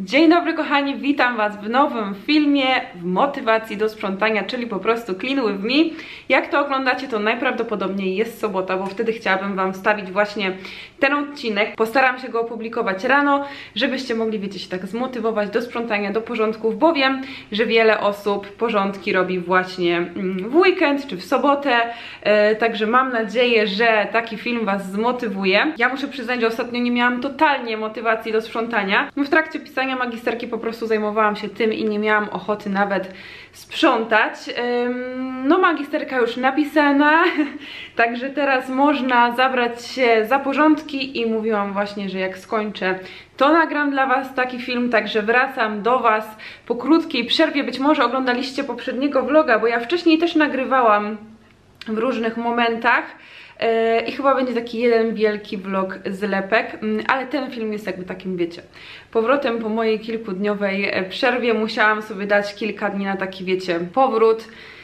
Dzień dobry kochani, witam Was w nowym filmie w motywacji do sprzątania, czyli po prostu Clean With Me. Jak to oglądacie, to najprawdopodobniej jest sobota, bo wtedy chciałabym Wam wstawić właśnie ten odcinek. Postaram się go opublikować rano, żebyście mogli, wiecie, się tak zmotywować do sprzątania, do porządków, bo wiem, że wiele osób porządki robi właśnie mm, w weekend czy w sobotę, e, także mam nadzieję, że taki film Was zmotywuje. Ja muszę przyznać, że ostatnio nie miałam totalnie motywacji do sprzątania. W trakcie pisania pisania magisterki po prostu zajmowałam się tym i nie miałam ochoty nawet sprzątać. No magisterka już napisana, także teraz można zabrać się za porządki i mówiłam właśnie, że jak skończę to nagram dla Was taki film, także wracam do Was po krótkiej przerwie. Być może oglądaliście poprzedniego vloga, bo ja wcześniej też nagrywałam w różnych momentach i chyba będzie taki jeden wielki vlog z lepek, mm, ale ten film jest jakby takim, wiecie, powrotem po mojej kilkudniowej e, przerwie. Musiałam sobie dać kilka dni na taki, wiecie, powrót. E,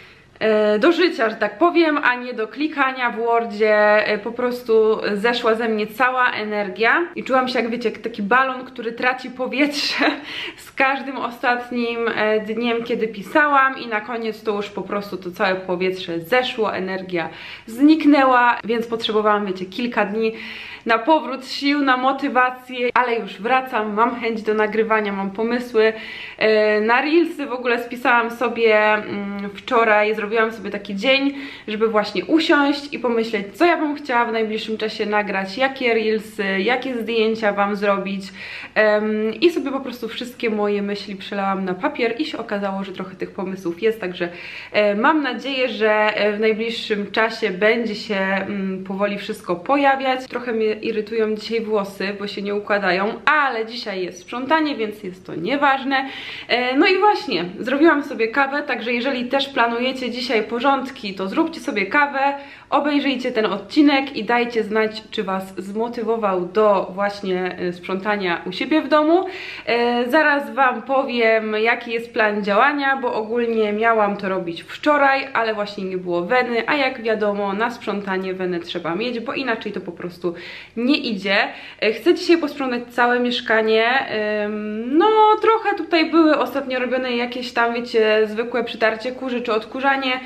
do życia, że tak powiem, a nie do klikania w Wordzie. E, po prostu zeszła ze mnie cała energia i czułam się jak wiecie, jak taki balon, który traci powietrze z każdym ostatnim e, dniem, kiedy pisałam i na koniec to już po prostu to całe powietrze zeszło, energia zniknęła, więc potrzebowałam, wiecie, kilka dni na powrót sił, na motywację, ale już wracam, mam chęć do nagrywania, mam pomysły. Na Reelsy w ogóle spisałam sobie mm, wczoraj, zrobiłam sobie taki dzień, żeby właśnie usiąść i pomyśleć, co ja bym chciała w najbliższym czasie nagrać, jakie reelsy, jakie zdjęcia wam zrobić i sobie po prostu wszystkie moje myśli przelałam na papier i się okazało, że trochę tych pomysłów jest, także e, mam nadzieję, że e, w najbliższym czasie będzie się mm, powoli wszystko pojawiać. Trochę mnie irytują dzisiaj włosy, bo się nie układają, ale dzisiaj jest sprzątanie, więc jest to nieważne. E, no i właśnie, zrobiłam sobie kawę, także jeżeli też planujecie dzisiaj dzisiaj porządki, to zróbcie sobie kawę, obejrzyjcie ten odcinek i dajcie znać, czy Was zmotywował do właśnie e, sprzątania u siebie w domu. E, zaraz Wam powiem, jaki jest plan działania, bo ogólnie miałam to robić wczoraj, ale właśnie nie było weny, a jak wiadomo, na sprzątanie wenę trzeba mieć, bo inaczej to po prostu nie idzie. E, chcę dzisiaj posprzątać całe mieszkanie. No, trochę tutaj były ostatnio robione jakieś tam, wiecie, zwykłe przytarcie kurzy czy odkurzanie,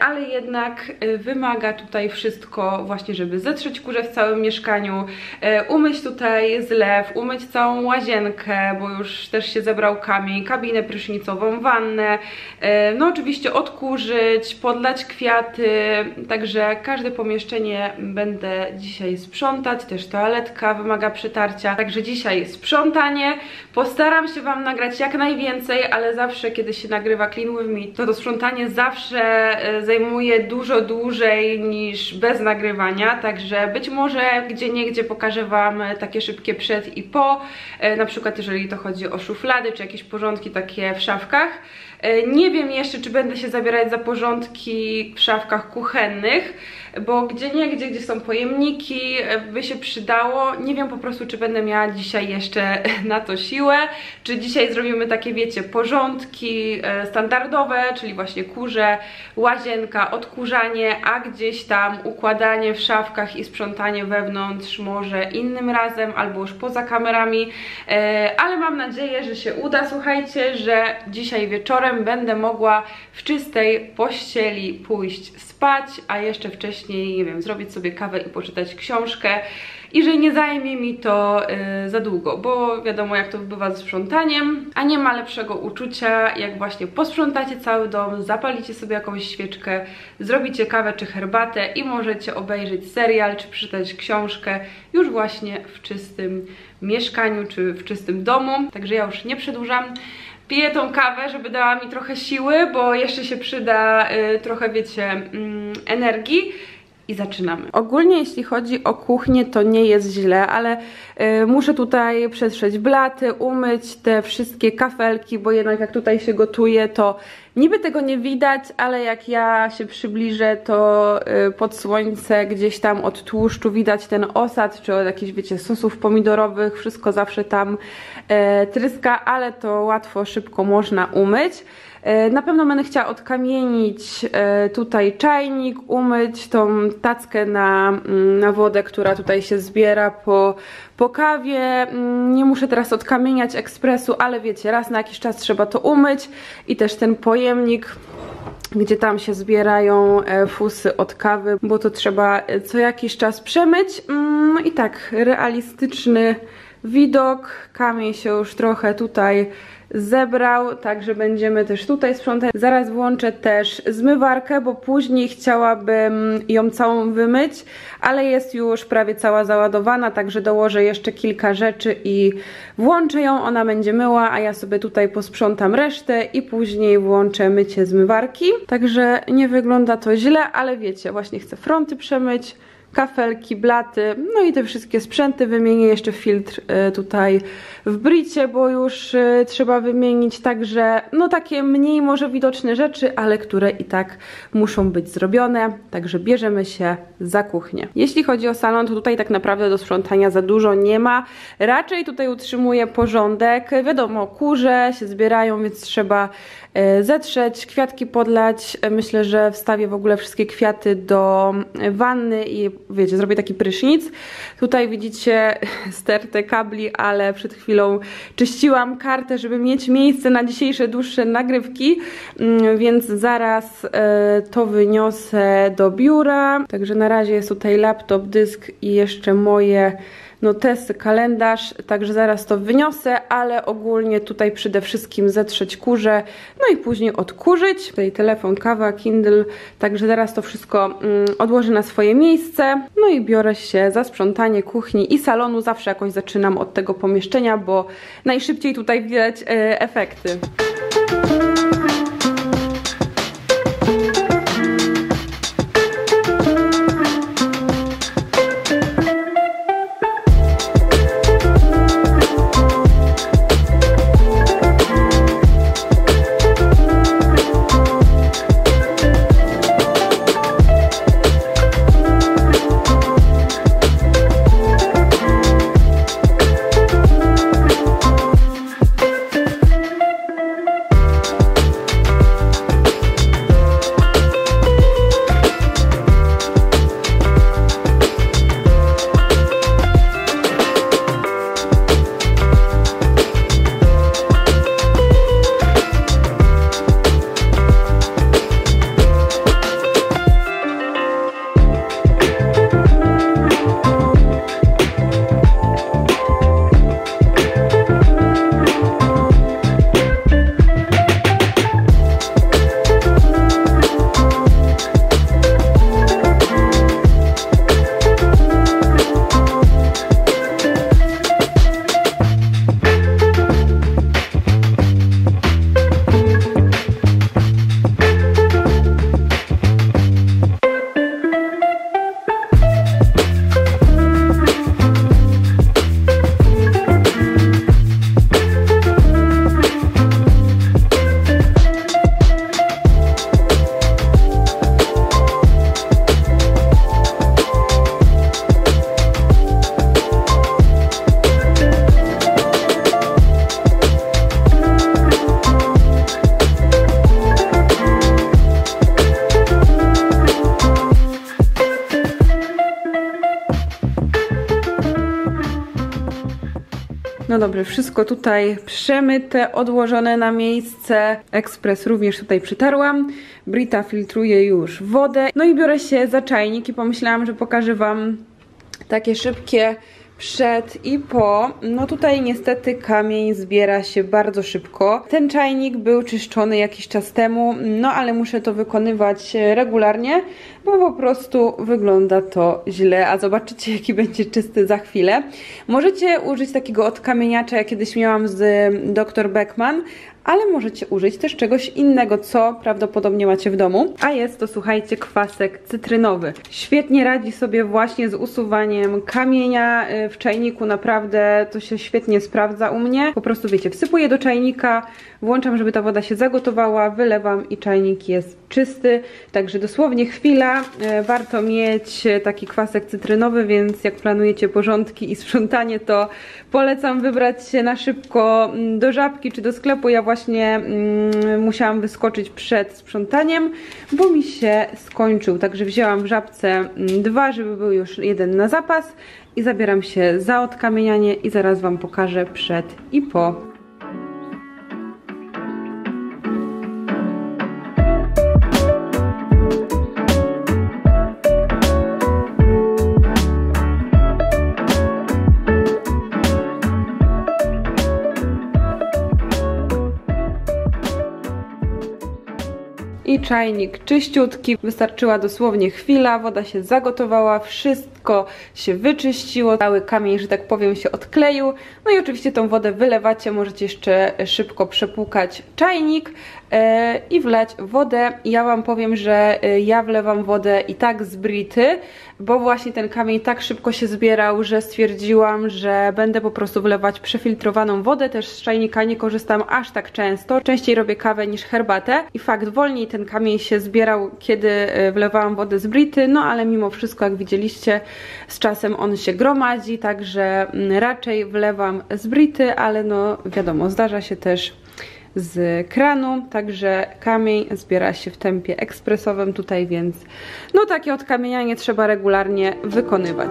ale jednak wymaga wymaga tutaj wszystko właśnie, żeby zetrzeć kurze w całym mieszkaniu, e, umyć tutaj zlew, umyć całą łazienkę, bo już też się zebrał kamień, kabinę prysznicową, wannę, e, no oczywiście odkurzyć, podlać kwiaty, także każde pomieszczenie będę dzisiaj sprzątać, też toaletka wymaga przytarcia, także dzisiaj sprzątanie, postaram się Wam nagrać jak najwięcej, ale zawsze kiedy się nagrywa Clean With Me, to to sprzątanie zawsze e, zajmuje dużo dłużej niż bez nagrywania, także być może gdzie niegdzie pokażę Wam takie szybkie przed i po, e, na przykład jeżeli to chodzi o szuflady, czy jakieś porządki takie w szafkach. E, nie wiem jeszcze, czy będę się zabierać za porządki w szafkach kuchennych, bo gdzie nie, gdzie, gdzie są pojemniki, e, by się przydało. Nie wiem po prostu, czy będę miała dzisiaj jeszcze na to siłę, czy dzisiaj zrobimy takie, wiecie, porządki e, standardowe, czyli właśnie kurze, łazienka, odkurzanie, a gdzieś tam układanie w szafkach i sprzątanie wewnątrz może innym razem, albo już poza kamerami, ale mam nadzieję, że się uda. Słuchajcie, że dzisiaj wieczorem wieczorem będę mogła w czystej pościeli pójść spać, a jeszcze wcześniej, nie wiem, zrobić sobie kawę i poczytać książkę i że nie zajmie mi to yy, za długo, bo wiadomo jak to bywa z sprzątaniem, a nie ma lepszego uczucia, jak właśnie posprzątacie cały dom, zapalicie sobie jakąś świeczkę, zrobicie kawę czy herbatę i możecie obejrzeć serial czy przeczytać książkę już właśnie w czystym mieszkaniu czy w czystym domu, także ja już nie przedłużam. Piję tą kawę, żeby dała mi trochę siły, bo jeszcze się przyda y, trochę, wiecie, y, energii i zaczynamy. Ogólnie jeśli chodzi o kuchnię to nie jest źle, ale y, muszę tutaj przetrzeć blaty, umyć te wszystkie kafelki, bo jednak jak tutaj się gotuje to niby tego nie widać, ale jak ja się przybliżę to y, pod słońce gdzieś tam od tłuszczu widać ten osad, czy od jakichś wiecie sosów pomidorowych, wszystko zawsze tam y, tryska, ale to łatwo, szybko można umyć. E, na pewno będę chciała odkamienić e, tutaj czajnik, umyć tą tackę na, mm, na wodę, która tutaj się zbiera po, po kawie. Mm, nie muszę teraz odkamieniać ekspresu, ale wiecie, raz na jakiś czas trzeba to umyć i też ten pojemnik gdzie tam się zbierają e, fusy od kawy, bo to trzeba co jakiś czas przemyć. Mm, no i tak, realistyczny widok. Kamień się już trochę tutaj zebrał, także będziemy też tutaj sprzątać. Zaraz włączę też zmywarkę, bo później chciałabym ją całą wymyć, ale jest już prawie cała załadowana, także dołożę jeszcze kilka rzeczy i włączę ją, ona będzie myła, a ja sobie tutaj posprzątam resztę i później włączę mycie zmywarki. Także nie wygląda to źle, ale wiecie, właśnie chcę fronty przemyć, kafelki, blaty, no i te wszystkie sprzęty. Wymienię jeszcze filtr e, tutaj w bricie, bo już e, trzeba wymienić także, no takie mniej może widoczne rzeczy, ale które i tak muszą być zrobione. Także bierzemy się za kuchnię. Jeśli chodzi o salon, to tutaj tak naprawdę do sprzątania za dużo nie ma. Raczej tutaj utrzymuję porządek. Wiadomo, kurze się zbierają, więc trzeba e, zetrzeć, kwiatki podlać. Myślę, że wstawię w ogóle wszystkie kwiaty do wanny i wiecie, zrobię taki prysznic. Tutaj widzicie stertę kabli, ale przed chwilą czyściłam kartę, żeby mieć miejsce na dzisiejsze dłuższe nagrywki, mm, więc zaraz e, to wyniosę do biura. Także na razie jest tutaj laptop, dysk i jeszcze moje notesy, kalendarz, także zaraz to wyniosę, ale ogólnie tutaj przede wszystkim zetrzeć kurze, no i później odkurzyć. Tutaj telefon, kawa, Kindle, także zaraz to wszystko mm, odłożę na swoje miejsce, no i biorę się za sprzątanie kuchni i salonu. Zawsze jakoś zaczynam od tego pomieszczenia, bo najszybciej tutaj widać e, efekty. Dobrze, wszystko tutaj przemyte, odłożone na miejsce. Ekspres również tutaj przytarłam. Brita filtruje już wodę. No i biorę się za czajnik i pomyślałam, że pokażę Wam takie szybkie przed i po. No tutaj niestety kamień zbiera się bardzo szybko. Ten czajnik był czyszczony jakiś czas temu, no ale muszę to wykonywać regularnie, bo po prostu wygląda to źle, a zobaczycie jaki będzie czysty za chwilę. Możecie użyć takiego odkamieniacza, jak kiedyś miałam z Dr. Beckman, ale możecie użyć też czegoś innego, co prawdopodobnie macie w domu, a jest to, słuchajcie, kwasek cytrynowy. Świetnie radzi sobie właśnie z usuwaniem kamienia y, w czajniku, naprawdę to się świetnie sprawdza u mnie. Po prostu, wiecie, wsypuję do czajnika, włączam, żeby ta woda się zagotowała, wylewam i czajnik jest czysty, także dosłownie chwila. Y, warto mieć taki kwasek cytrynowy, więc jak planujecie porządki i sprzątanie, to polecam wybrać się na szybko mm, do żabki czy do sklepu. Ja właśnie właśnie mm, musiałam wyskoczyć przed sprzątaniem, bo mi się skończył. Także wzięłam w żabce mm, dwa, żeby był już jeden na zapas i zabieram się za odkamienianie i zaraz Wam pokażę przed i po. I czajnik czyściutki. Wystarczyła dosłownie chwila, woda się zagotowała, wszystko się wyczyściło, cały kamień, że tak powiem, się odkleił. No i oczywiście tą wodę wylewacie, możecie jeszcze szybko przepłukać czajnik i wlać wodę. Ja Wam powiem, że e, ja wlewam wodę i tak z brity, bo właśnie ten kamień tak szybko się zbierał, że stwierdziłam, że będę po prostu wlewać przefiltrowaną wodę. Też z czajnika nie korzystam aż tak często. Częściej robię kawę niż herbatę i fakt, wolniej ten kamień się zbierał, kiedy e, wlewałam wodę z brity, no ale mimo wszystko, jak widzieliście, z czasem on się gromadzi, także mm, raczej wlewam z brity, ale no wiadomo, zdarza się też z kranu, także kamień zbiera się w tempie ekspresowym tutaj, więc no takie odkamienianie trzeba regularnie wykonywać.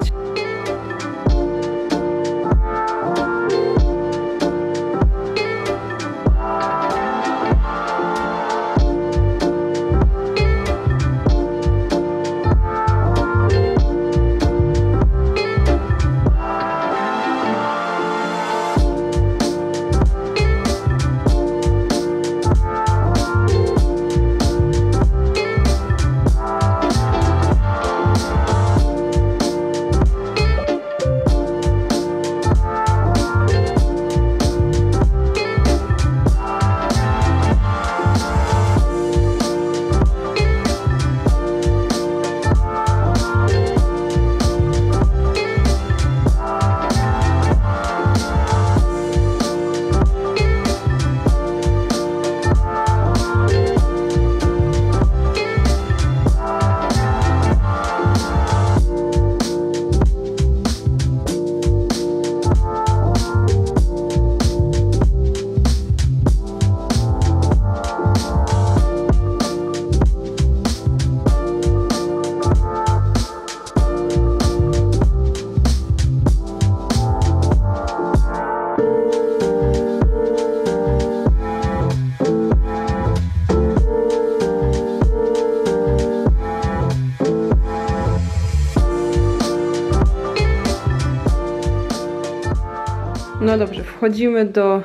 Wchodzimy do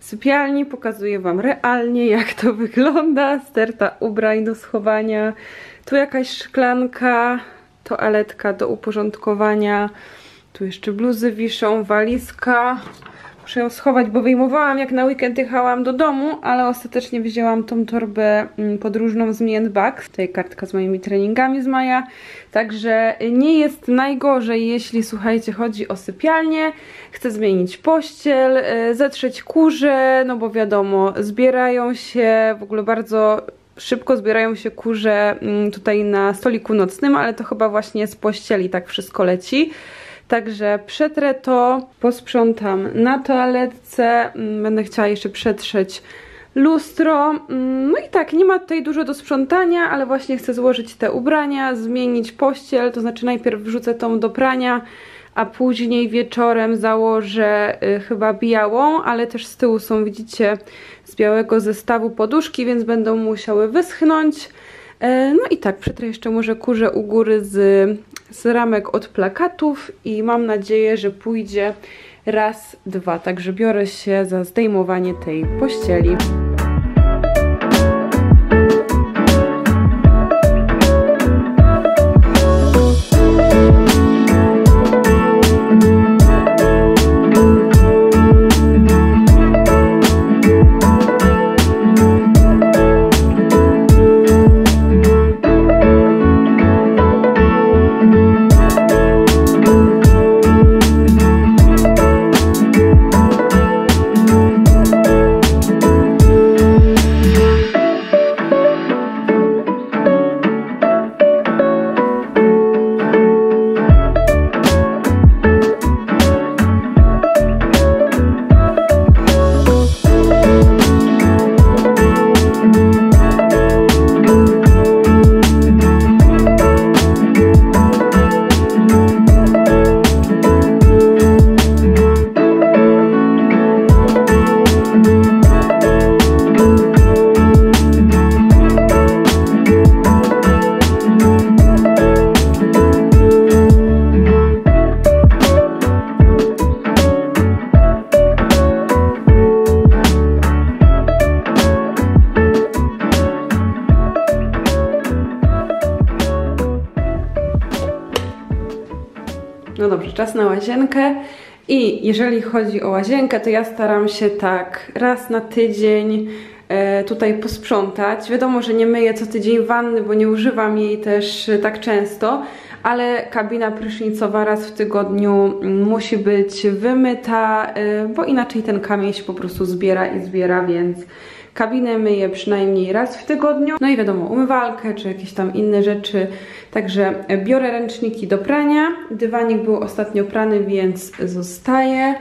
sypialni, pokazuję Wam realnie jak to wygląda, sterta ubrań do schowania, tu jakaś szklanka, toaletka do uporządkowania, tu jeszcze bluzy wiszą, walizka, muszę ją schować, bo wyjmowałam jak na weekend jechałam do domu, ale ostatecznie wzięłam tą torbę mm, podróżną z Me Bags, tutaj kartka z moimi treningami z maja, także nie jest najgorzej, jeśli słuchajcie, chodzi o sypialnię, chcę zmienić pościel, y, zetrzeć kurze, no bo wiadomo, zbierają się w ogóle bardzo szybko zbierają się kurze mm, tutaj na stoliku nocnym, ale to chyba właśnie z pościeli tak wszystko leci. Także przetrę to, posprzątam na toaletce, mm, będę chciała jeszcze przetrzeć lustro. Mm, no i tak, nie ma tutaj dużo do sprzątania, ale właśnie chcę złożyć te ubrania, zmienić pościel, to znaczy najpierw wrzucę tą do prania, a później wieczorem założę y, chyba białą, ale też z tyłu są, widzicie, z białego zestawu poduszki, więc będą musiały wyschnąć. E, no i tak, przetrę jeszcze może kurze u góry z, z ramek od plakatów i mam nadzieję, że pójdzie raz, dwa. Także biorę się za zdejmowanie tej pościeli. Czas na łazienkę. I jeżeli chodzi o łazienkę, to ja staram się tak raz na tydzień e, tutaj posprzątać. Wiadomo, że nie myję co tydzień wanny, bo nie używam jej też tak często, ale kabina prysznicowa raz w tygodniu mm, musi być wymyta, e, bo inaczej ten kamień się po prostu zbiera i zbiera, więc kabinę myję przynajmniej raz w tygodniu. No i wiadomo, umywalkę czy jakieś tam inne rzeczy. Także biorę ręczniki do prania. Dywanik był ostatnio prany, więc zostaje.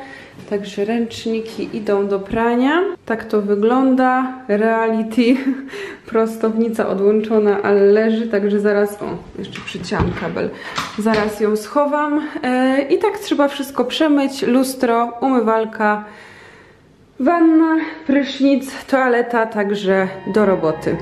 Także ręczniki idą do prania. Tak to wygląda. Reality. Prostownica odłączona, ale leży, także zaraz... O, jeszcze przyciąłem kabel. Zaraz ją schowam. E, I tak trzeba wszystko przemyć. Lustro, umywalka, wanna, prysznic, toaleta, także do roboty.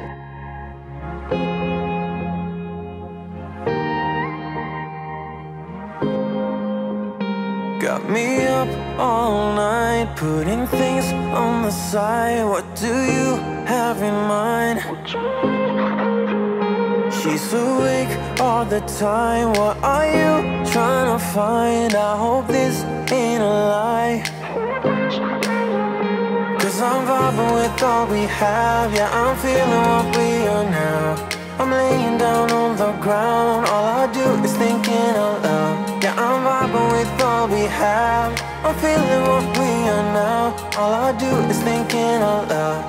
Got me up all night, putting things on the side. What do you have in mind? She's awake all the time. What are you trying to find? I hope this ain't a lie. Vibing with all we have. Yeah, I'm feeling what we are now. I'm laying down on the ground. All I do is thinking out loud. Yeah, I'm vibing with all we have. I'm feeling what we are now. All I do is thinking out loud.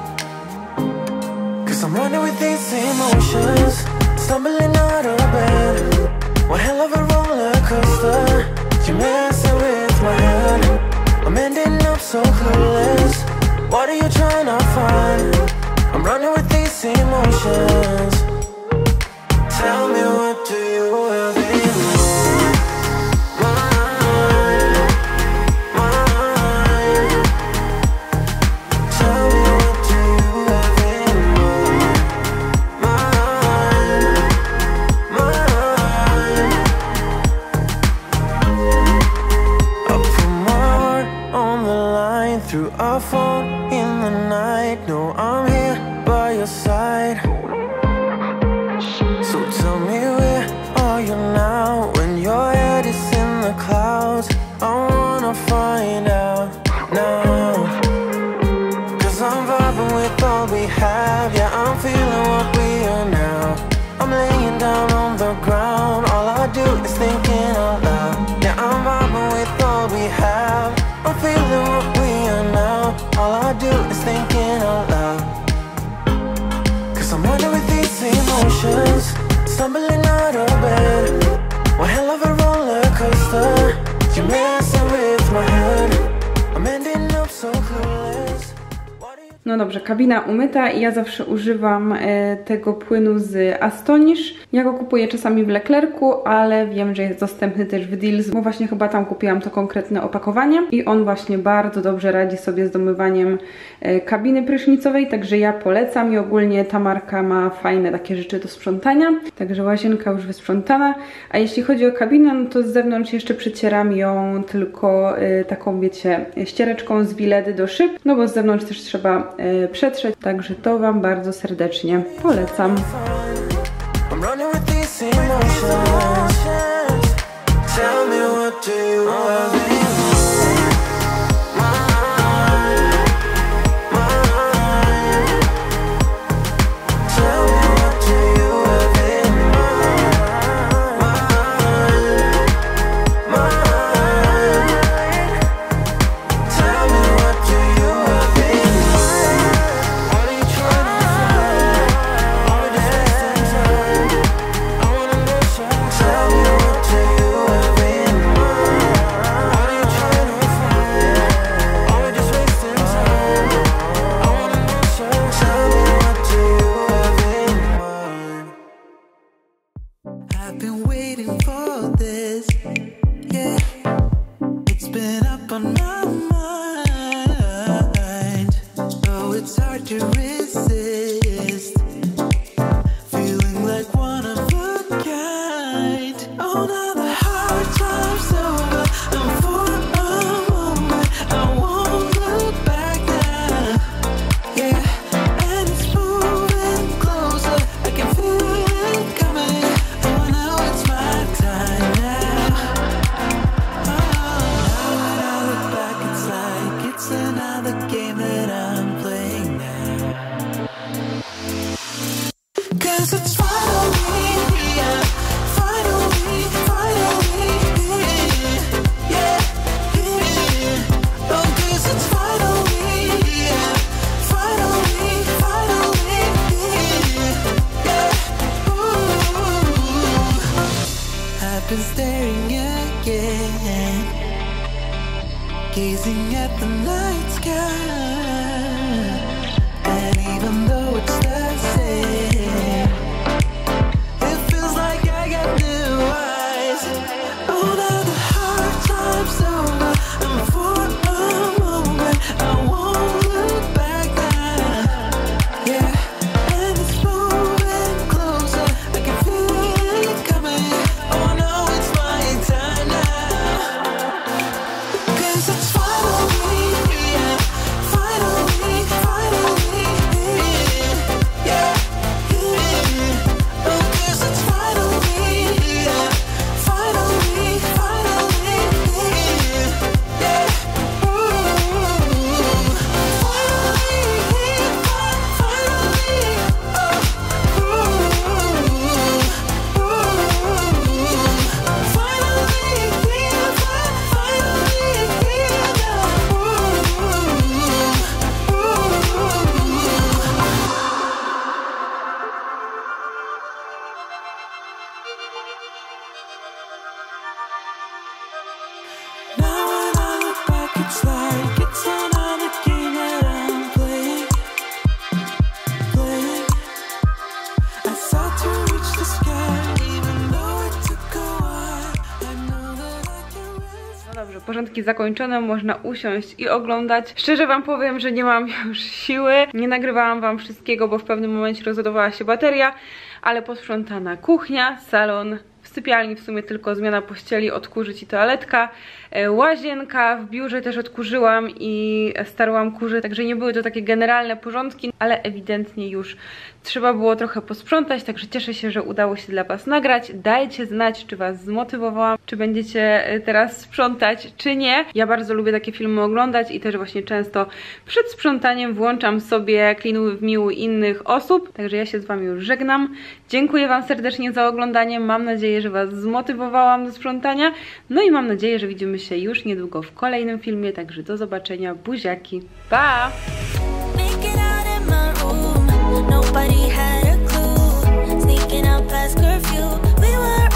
Cause I'm running with these emotions. Stumbling out of bed. One hell of a roller coaster. You're messing with my head. I'm ending up so clueless. What are you trying to find? I'm running with these emotions. Tell me what do you emotions. Stumbling out of bed. No dobrze, kabina umyta i ja zawsze używam e, tego płynu z Astonish. Ja go kupuję czasami w Leclercu, ale wiem, że jest dostępny też w Deals, bo właśnie chyba tam kupiłam to konkretne opakowanie i on właśnie bardzo dobrze radzi sobie z domywaniem e, kabiny prysznicowej, także ja polecam i ogólnie ta marka ma fajne takie rzeczy do sprzątania, także łazienka już wysprzątana, a jeśli chodzi o kabinę, no to z zewnątrz jeszcze przycieram ją tylko e, taką, wiecie, ściereczką z biledy do szyb, no bo z zewnątrz też trzeba przetrzeć, także to Wam bardzo serdecznie polecam. Tell me what do you have zakończone, można usiąść i oglądać. Szczerze Wam powiem, że nie mam już siły. Nie nagrywałam Wam wszystkiego, bo w pewnym momencie rozładowała się bateria, ale posprzątana kuchnia, salon, w sypialni w sumie tylko zmiana pościeli, odkurzyć i toaletka, łazienka, w biurze też odkurzyłam i starłam kurzy, także nie były to takie generalne porządki, ale ewidentnie już trzeba było trochę posprzątać, także cieszę się, że udało się dla Was nagrać. Dajcie znać, czy Was zmotywowałam, czy będziecie e, teraz sprzątać, czy nie. Ja bardzo lubię takie filmy oglądać i też właśnie często przed sprzątaniem włączam sobie Clean with Me innych osób, także ja się z Wami już żegnam. Dziękuję Wam serdecznie za oglądanie, mam nadzieję, że Was zmotywowałam do sprzątania, no i mam nadzieję, że widzimy się już niedługo w kolejnym filmie, także do zobaczenia, buziaki, pa! Nobody had a clue. Sneaking out past curfew. We were